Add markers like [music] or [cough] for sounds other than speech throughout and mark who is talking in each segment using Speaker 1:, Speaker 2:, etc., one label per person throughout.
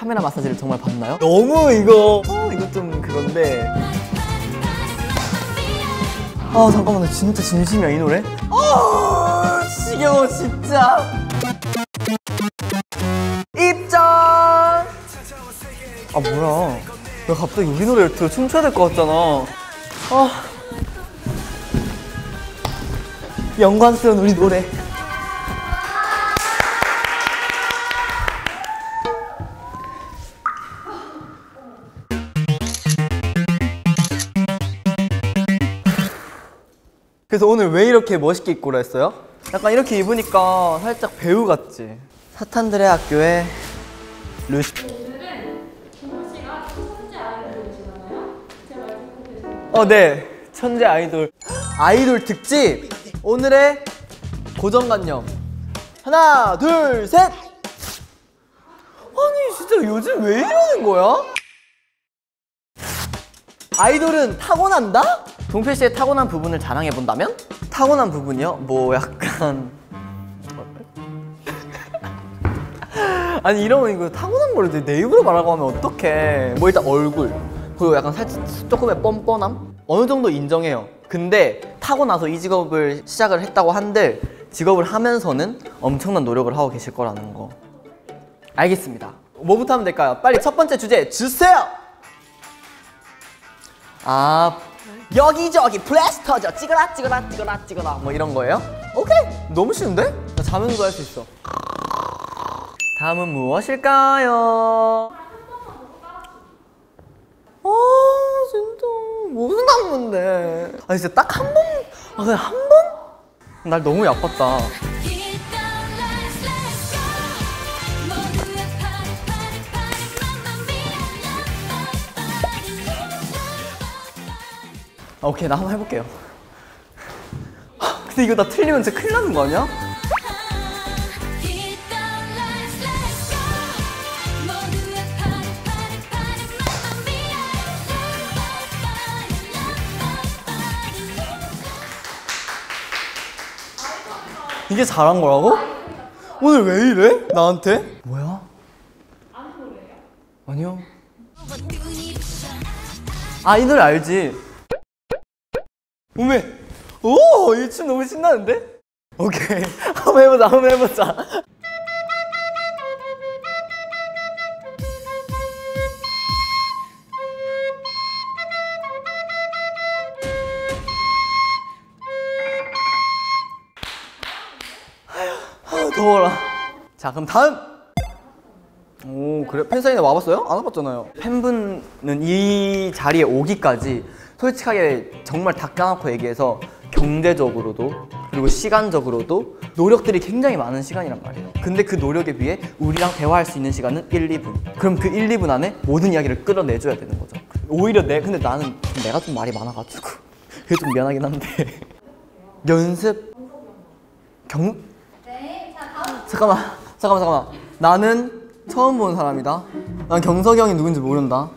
Speaker 1: 카메라 마사지를 정말 받나요? 너무 이거 어, 이거 좀 그건데. 아 잠깐만 나 진짜 진심이야 이 노래? 아 지겨워 진짜. 입장! 아 뭐야. 왜 갑자기 우리 노래를 들어 춤춰야 될 것 같잖아. 아. 영광스러운 우리 노래 그래서 오늘 왜 이렇게 멋있게 입고 그랬어요? 약간 이렇게 입으니까 살짝 배우 같지? 사탄들의 학교에 루시 어, 네. 천재 아이돌. 아이돌 특집! 오늘의 고정관념. 하나, 둘, 셋! 아니, 진짜 요즘 왜 이러는 거야? 아이돌은 타고난다? 동표 씨의 타고난 부분을 자랑해 본다면? 타고난 부분이요? 뭐 약간 [laughs] 아니 이러면 이거 타고난 거를 내 입으로 말하고 하면 어떡해. 뭐 일단 얼굴. 그리고 약간 살짝 조금의 뻔뻔함? 어느 정도 인정해요. 근데 타고나서 이 직업을 시작을 했다고 한들 직업을 하면서는 엄청난 노력을 하고 계실 거라는 거. 알겠습니다. 뭐부터 하면 될까요? 빨리 첫 번째 주제 주세요! 아 여기저기 플래시 터져 찍어라 찍어라 찍어라 찍어라 뭐 이런 거예요? 오케이 너무 쉬운데? 나 자면서도 할수 있어 다음은 무엇일까요? 아 진짜 무슨 당문데 아 진짜 딱 한 번? 아 그냥 한 번? 날 너무 야빴다 아, 오케이 나 한번 해볼게요 아, 근데 이거 나 틀리면 진짜 큰일 나는 거 아니야? 이게 잘한 거라고? 오늘 왜 이래? 나한테? 뭐야? 아니요 아 이 노래 알지? 오메 오! 이 춤 너무 신나는데? 오케이 [laughs] 한번 해보자 한번 해보자 더워라 자 그럼 다음 오 그래 팬사인회 와봤어요? 안 와봤잖아요 팬분은 이 자리에 오기까지 솔직하게 정말 다 까놓고 얘기해서 경제적으로도 그리고 시간적으로도 노력들이 굉장히 많은 시간이란 말이에요. 근데 그 노력에 비해 우리랑 대화할 수 있는 시간은 1, 2분. 그럼 그 1, 2분 안에 모든 이야기를 끌어내줘야 되는 거죠. 오히려 내 근데 나는 내가 좀 말이 많아가지고. [laughs] 그게 좀 미안하긴 한데. 연습? 경 잠깐만 잠깐만 잠깐만. 나는 처음 보는 사람이다. 난 경석이 형이 누군지 모른다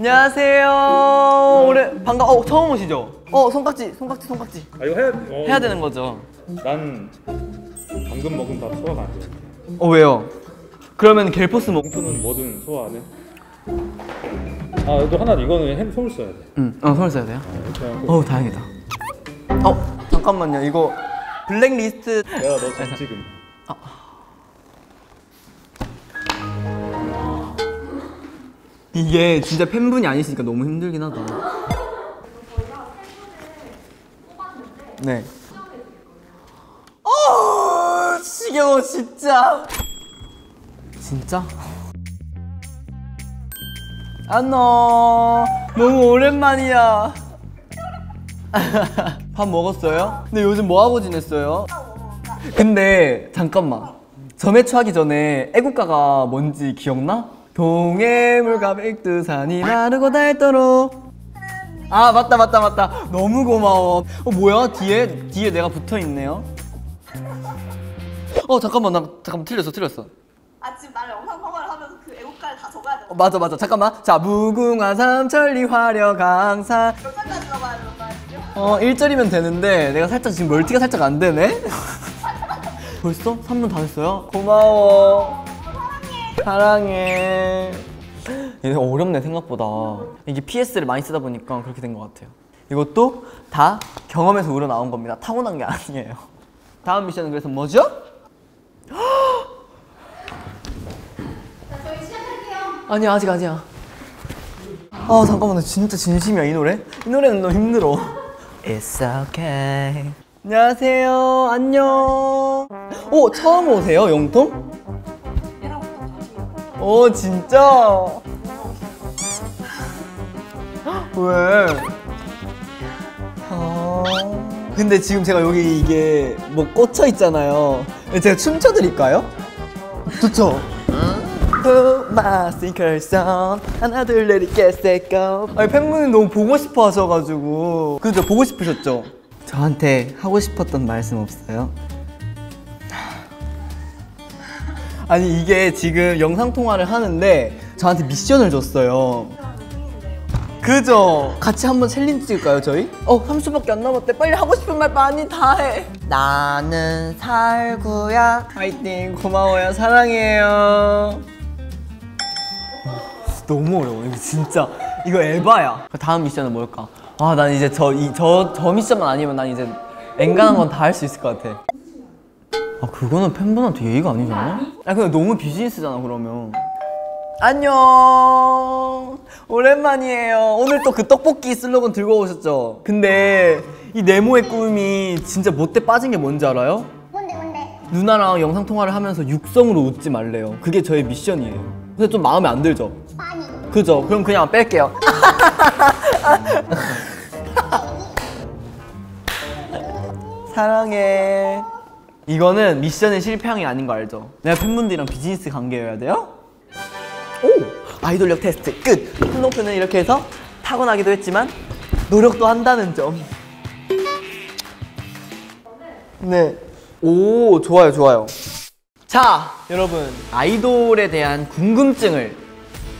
Speaker 1: 안녕하세요 오래 반가 어 처음 오시죠? 어 손깍지 손깍지 손깍지
Speaker 2: 아 이거 해야 어,
Speaker 1: 해야 되는 거죠
Speaker 2: 난 방금 먹은 밥 소화가 안 돼.
Speaker 1: 어 왜요? 그러면 겔포스 먹
Speaker 2: 봉투는 뭐든 소화하네. 아, 또 하나 이거는 핸 손을 써야 돼.
Speaker 1: 응, 어 손을 써야 돼요?
Speaker 2: 그냥
Speaker 1: 어 다행이다 어 잠깐만요 이거 블랙리스트
Speaker 2: 내가 너전 지금
Speaker 1: 이게 진짜 팬분이 아니시니까 너무 힘들긴 하다 네 어, 지겨워 진짜 진짜? 안녕 너무 오랜만이야 [laughs] 밥 먹었어요? 근데 요즘 뭐 하고 지냈어요? 근데 잠깐만 점에 추하기 전에 애국가가 뭔지 기억나? 동해물과 백두산이 나르고 닳도록. 아 맞다 맞다 맞다. 너무 고마워. 어 뭐야? 뒤에 뒤에 내가 붙어있네요. 어 잠깐만 나 잠깐만 틀렸어 틀렸어.
Speaker 3: 아 지금 나를 영상 통화를 하면서 그 애국가를 다 적어야 돼.
Speaker 1: 어, 맞아 맞아. 잠깐만. 자 무궁화 삼천리 화려 강산
Speaker 3: 몇 장까지 적어야 되는 거야 지금?
Speaker 1: 어 1절이면 되는데 내가 살짝 지금 멀티가 살짝 안 되네? [laughs] 벌써? 3분 다 됐어요? 고마워 사랑해. 이게 어렵네 생각보다. 이게 PS를 많이 쓰다 보니까 그렇게 된 것 같아요. 이것도 다 경험에서 우러나온 겁니다. 타고난 게 아니에요. 다음 미션은 그래서 뭐죠?
Speaker 4: 자, 저희 시작할게요.
Speaker 1: 아니 아직 아니야. 아 잠깐만 나 진짜 진심이야 이 노래? 이 노래는 너무 힘들어. It's okay. 안녕하세요. 안녕. 오 처음 오세요 영통? 오 진짜? 왜? 아 근데 지금 제가 여기 이게 뭐 꽂혀 있잖아요. 제가 춤춰 드릴까요? 좋죠. Put my sneakers on 하나 둘 let it get set go 아니 팬분이 너무 보고 싶어 하셔가지고 그죠 보고 싶으셨죠? 저한테 하고 싶었던 말씀 없어요? 아니 이게 지금 영상 통화를 하는데 저한테 미션을 줬어요. 그죠? 같이 한번 challenge 찍을까요 저희? 어 30분밖에 안 남았대. 빨리 하고 싶은 말 많이 다 해. 나는 살구야. 화이팅 고마워요 사랑해요. 너무 어려워 이거 진짜 이거 에바야. 다음 미션은 뭘까? 아난 이제 저 이저저 미션만 아니면 난 이제 엔간한 건 다 할 수 있을 것 같아. 아 그거는 팬분한테 예의가 아니잖아? 아 근데 너무 비즈니스잖아 그러면 안녕 오랜만이에요 오늘 또 그 떡볶이 슬로건 들고 오셨죠? 근데 이 네모의 꿈이 진짜 못돼 빠진 게 뭔지 알아요?
Speaker 4: 뭔데, 뭔데?
Speaker 1: 누나랑 영상 통화를 하면서 육성으로 웃지 말래요 그게 저의 미션이에요 근데 좀 마음에 안 들죠?
Speaker 4: 많이.
Speaker 1: 그죠? 그럼 그냥 뺄게요 [laughs] 사랑해 이거는 미션의 실패형이 아닌 거 알죠? 내가 팬분들이랑 비즈니스 관계여야 돼요? 오! 아이돌력 테스트 끝! 한동표는 이렇게 해서 타고나기도 했지만 노력도 한다는 점 네. 오, 좋아요, 좋아요. 자, 여러분. 아이돌에 대한 궁금증을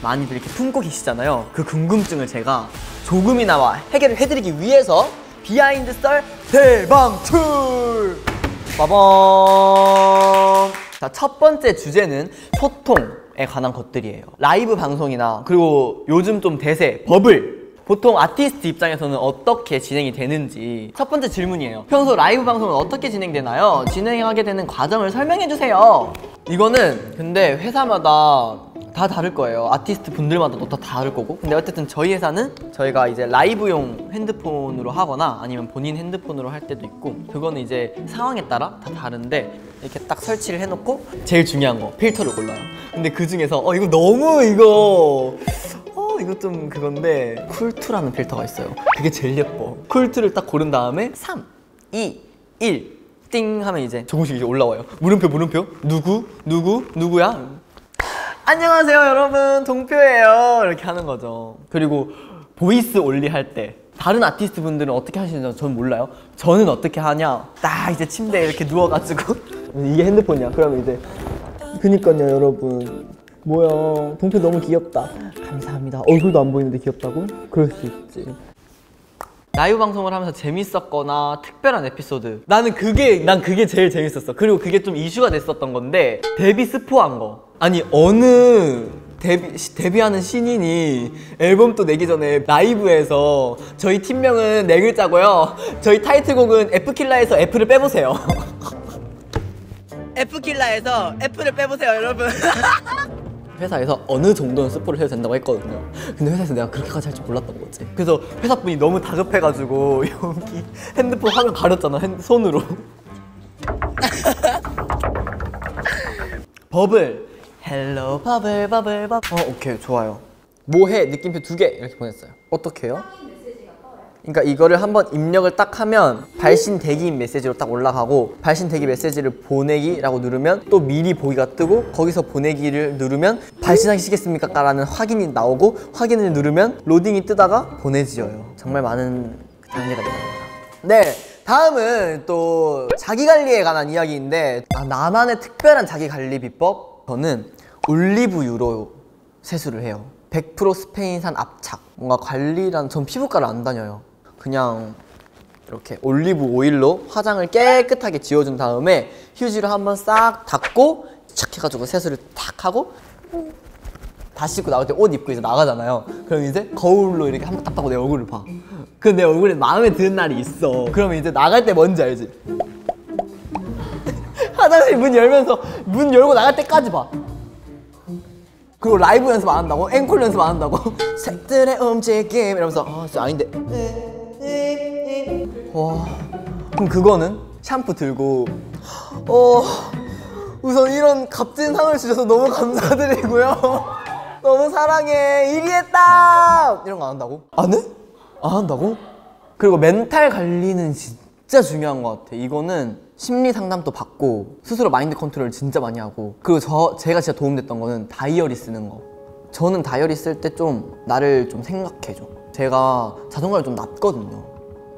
Speaker 1: 많이들 이렇게 품고 계시잖아요. 그 궁금증을 제가 조금이나마 해결을 해드리기 위해서 behind 썰 대방출! 빠밤! 자, 첫 번째 주제는 소통에 관한 것들이에요. 라이브 방송이나 그리고 요즘 좀 대세, 버블. 보통 아티스트 입장에서는 어떻게 진행이 되는지 첫 번째 질문이에요. 평소 라이브 방송은 어떻게 진행되나요? 진행하게 되는 과정을 설명해 주세요. 이거는 근데 회사마다 다 다를 거예요. 아티스트 분들마다 또 다 다를 거고. 근데 어쨌든 저희 회사는 저희가 이제 라이브용 핸드폰으로 하거나 아니면 본인 핸드폰으로 할 때도 있고 그거는 이제 상황에 따라 다 다른데 이렇게 딱 설치를 해놓고 제일 중요한 거 필터를 골라요. 근데 그 중에서 어 이거 너무 이거 어 이거 좀 그건데 cool two라는 필터가 있어요. 그게 제일 예뻐. cool two를 딱 고른 다음에 3, 2, 1. 띵 하면 이제 조금씩 이제 올라와요. 물음표 물음표 누구 누구 누구야? 안녕하세요 여러분 동표예요 이렇게 하는 거죠. 그리고 voice only 할 때 다른 아티스트 분들은 어떻게 하시는지 전 몰라요. 저는 어떻게 하냐? 딱 이제 침대에 이렇게 누워가지고 [laughs] 이게 핸드폰이야. 그러면 이제 그니까요 여러분 뭐야 동표 너무 귀엽다. 감사합니다. 얼굴도 안 보이는데 귀엽다고? 그럴 수 있지. 라이브 방송을 하면서 재밌었거나 특별한 에피소드. 나는 그게 난 그게 제일 재밌었어. 그리고 그게 좀 이슈가 됐었던 건데 데뷔 스포한 거. 아니 어느 데뷔, 시- 데뷔하는 신인이 앨범 또 내기 전에 라이브에서 저희 팀명은 네 글자고요. 저희 타이틀곡은 F킬라에서 F를 빼보세요. [laughs] F킬라에서 F를 빼보세요 여러분 [laughs] 회사에서 어느 정도는 스포를 해도 된다고 했거든요. 근데 회사에서 내가 그렇게까지 할 줄 몰랐던 거지. 그래서 회사분이 너무 다급해가지고 [laughs] 여기 핸드폰 화면 가렸잖아, 핸- 손으로. [laughs] 버블. hello bubble bubble bubble. 어, 오케이, 좋아요. 뭐해? 느낌표 두 개 이렇게 보냈어요. 어떻게 해요? 그러니까 이거를 한번 입력을 딱 하면 발신 대기인 메시지로 딱 올라가고 발신 대기 메시지를 보내기라고 누르면 또 미리 보기가 뜨고 거기서 보내기를 누르면 발신하시겠습니까? 라는 확인이 나오고 확인을 누르면 로딩이 뜨다가 보내지어요. 정말 많은 단계가 됩니다. 네, 다음은 또 자기 관리에 관한 이야기인데 아, 나만의 특별한 자기 관리 비법 저는 올리브유로 세수를 해요. 100% 스페인산 압착. 뭔가 관리란 전 피부과를 안 다녀요. 그냥 이렇게 올리브 오일로 화장을 깨끗하게 지워준 다음에 휴지로 한번 싹 닦고 착 해가지고 세수를 탁 하고 다 씻고 나올 때 옷 입고 이제 나가잖아요. 그럼 이제 거울로 이렇게 한 번 딱 하고 내 얼굴을 봐. 근데 내 얼굴에 마음에 드는 날이 있어. 그러면 이제 나갈 때 뭔지 알지? [laughs] 화장실 문 열면서 문 열고 나갈 때까지 봐. 그리고 라이브 연습 안 한다고? 앵콜 연습 안 한다고? [laughs] 색들의 움직임 이러면서 아 진짜 아닌데 와 그럼 그거는? 샴푸 들고. 어 우선 이런 값진 상을 주셔서 너무 감사드리고요. [laughs] 너무 사랑해. 1위 했다 이런 거 안 한다고? 안 해? 안 한다고? 그리고 멘탈 관리는 진짜 중요한 것 같아. 이거는 심리 상담도 받고 스스로 mind control 진짜 많이 하고. 그리고 저 제가 진짜 도움됐던 거는 다이어리 쓰는 거. 저는 다이어리 쓸 때 좀 나를 좀 생각해줘 제가 자존감이 좀 낮거든요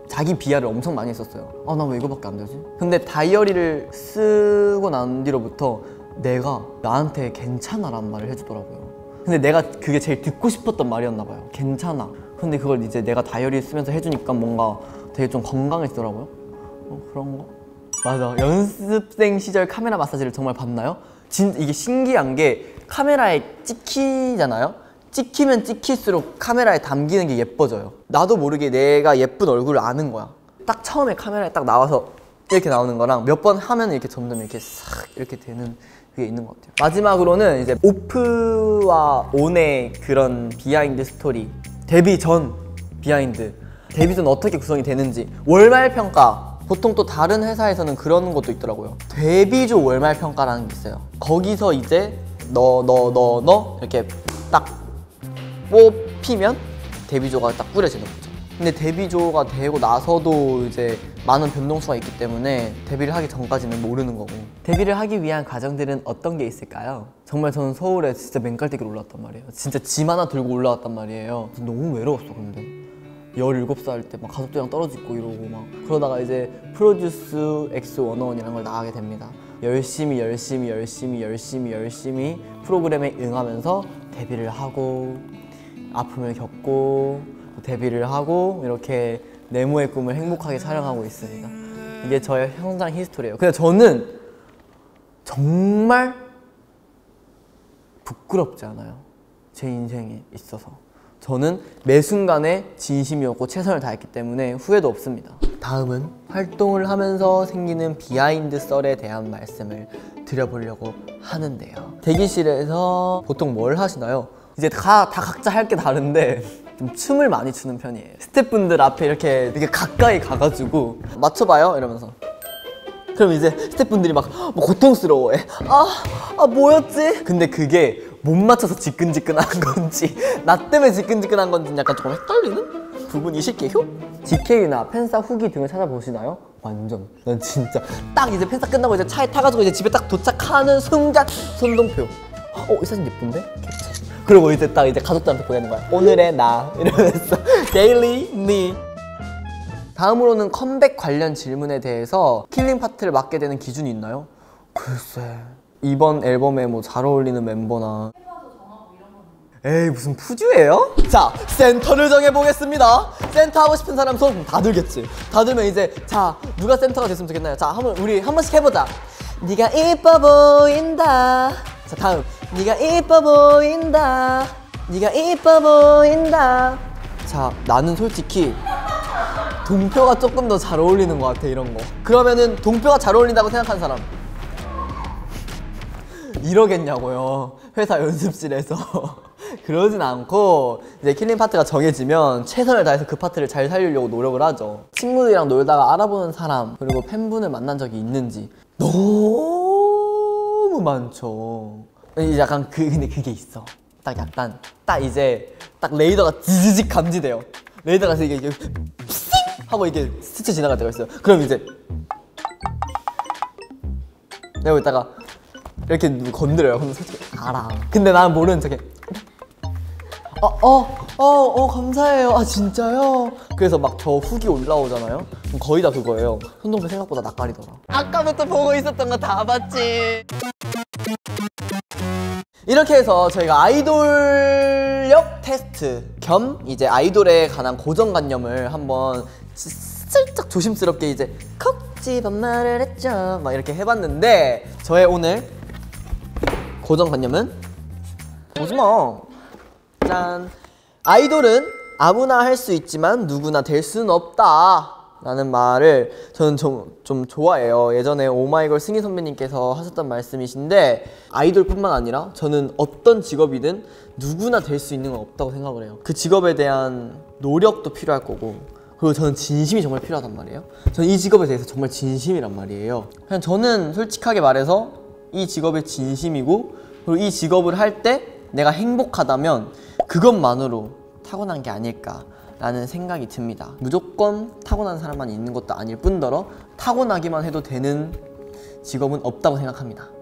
Speaker 1: 자기 비하를 엄청 많이 했었어요. 아, 나 왜 이거밖에 안 되지? 근데 다이어리를 쓰고 난 뒤로부터 내가 나한테 괜찮아라는 말을 해주더라고요. 근데 내가 그게 제일 듣고 싶었던 말이었나 봐요. 괜찮아. 근데 그걸 이제 내가 다이어리 쓰면서 해주니까 뭔가 되게 좀 건강해지더라고요. 어, 그런 거? 맞아. 연습생 시절 카메라 마사지를 정말 봤나요? 진 이게 신기한 게 카메라에 찍히잖아요. 찍히면 찍힐수록 카메라에 담기는 게 예뻐져요. 나도 모르게 내가 예쁜 얼굴을 아는 거야. 딱 처음에 카메라에 딱 나와서 이렇게 나오는 거랑 몇 번 하면 이렇게 점점 이렇게 싹 이렇게 되는 그게 있는 것 같아요. 마지막으로는 이제 off와 on의 그런 behind story. 데뷔 전 behind. 데뷔 전 어떻게 구성이 되는지. 월말 평가. 보통 또 다른 회사에서는 그런 것도 있더라고요. 데뷔조 월말 평가라는 게 있어요. 거기서 이제 너 너 너 너 이렇게 딱 뽑히면 데뷔조가 딱 꾸려지는 거죠. 근데 데뷔조가 되고 나서도 이제 많은 변동수가 있기 때문에 데뷔를 하기 전까지는 모르는 거고. 데뷔를 하기 위한 과정들은 어떤 게 있을까요? 정말 저는 서울에 진짜 맨깔대기로 올라왔단 말이에요. 진짜 짐 하나 들고 올라왔단 말이에요. 너무 외로웠어 근데. 17살 때 막 가족들이랑 떨어지고 이러고 막 그러다가 이제 프로듀스 X101이라는 걸 나가게 됩니다. 열심히 열심히 열심히 열심히 열심히 프로그램에 응하면서 데뷔를 하고 아픔을 겪고 데뷔를 하고 이렇게 네모의 꿈을 행복하게 촬영하고 있습니다. 이게 저의 성장 history예요. 근데 저는 정말 부끄럽지 않아요. 제 인생에 있어서. 저는 매 순간에 진심이었고 최선을 다했기 때문에 후회도 없습니다. 다음은 활동을 하면서 생기는 behind 썰에 대한 말씀을 드려보려고 하는데요. 대기실에서 보통 뭘 하시나요? 이제 다, 다 각자 할 게 다른데 좀 춤을 많이 추는 편이에요. 스태프분들 앞에 이렇게 되게 가까이 가가지고 맞춰봐요 이러면서 그럼 이제 스태프분들이 막뭐 고통스러워해. 아, 아 뭐였지? 근데 그게 못 맞춰서 지끈지끈한 [laughs] 건지 나 때문에 지끈지끈한 건지 약간 조금 헷갈리는 부분이 실게요. GK나 팬싸 후기 등을 찾아보시나요? 완전. 난 진짜 딱 이제 팬싸 끝나고 이제 차에 타가지고 이제 집에 딱 도착하는 순간 손동표. 어, 이 사진 예쁜데? 그리고 이제 딱 이제 가족들한테 보내는 거야. 오늘의 나 [laughs] 이러면서 daily me. 다음으로는 컴백 관련 질문에 대해서 killing 파트를 맡게 되는 기준이 있나요? 글쎄 이번 앨범에 뭐 잘 어울리는 멤버나 에이 무슨 프듀예요? 자 센터를 정해보겠습니다 센터 하고 싶은 사람 손 다 들겠지 다 들면 이제 자 누가 센터가 됐으면 좋겠나요? 자 한번 우리 한 번씩 해보자 네가 이뻐 보인다 자 다음 네가 이뻐 보인다. 네가 이뻐 보인다. 자 나는 솔직히 동표가 조금 더 잘 어울리는 것 같아 이런 거. 그러면은 동표가 잘 어울린다고 생각하는 사람. 이러겠냐고요 회사 연습실에서. [laughs] 그러진 않고 이제 killing 파트가 정해지면 최선을 다해서 그 파트를 잘 살리려고 노력을 하죠. 친구들이랑 놀다가 알아보는 사람 그리고 팬분을 만난 적이 있는지 너무 많죠 약간 그 근데 그게 있어 딱 약간 딱 이제 딱 레이더가 지지직 감지돼요 레이더가 이게 이게 핑 하고 이게 스쳐 지나갈 때가 있어요 그럼 이제 내가 이따가 이렇게 건드려요. 그럼 솔직히 알아. 근데 나는 모르는 척해. 어, 어, 어, 어, 감사해요. 아, 진짜요? 그래서 막 저 후기 올라오잖아요? 그럼 거의 다 그거예요. 손동표 생각보다 낯가리더라. 아까부터 보고 있었던 거 다 봤지. 이렇게 해서 저희가 아이돌력 테스트 겸 이제 아이돌에 관한 고정관념을 한번 지- 슬쩍 조심스럽게 이제 콕 집어 말을 했죠. 막 이렇게 해봤는데 저의 오늘 고정관념은 보지마 짠. 아이돌은 아무나 할 수 있지만 누구나 될 수는 없다 라는 말을 저는 좀, 좀 좋아해요. 예전에 오마이걸 승희 선배님께서 하셨던 말씀이신데 아이돌뿐만 아니라 저는 어떤 직업이든 누구나 될 수 있는 건 없다고 생각을 해요. 그 직업에 대한 노력도 필요할 거고 그리고 저는 진심이 정말 필요하단 말이에요. 저는 이 직업에 대해서 정말 진심이란 말이에요. 그냥 저는 솔직하게 말해서 이 직업에 진심이고 그리고 이 직업을 할 때 내가 행복하다면 그것만으로 타고난 게 아닐까 라는 생각이 듭니다. 무조건 타고난 사람만 있는 것도 아닐 뿐더러 타고나기만 해도 되는 직업은 없다고 생각합니다. 끝!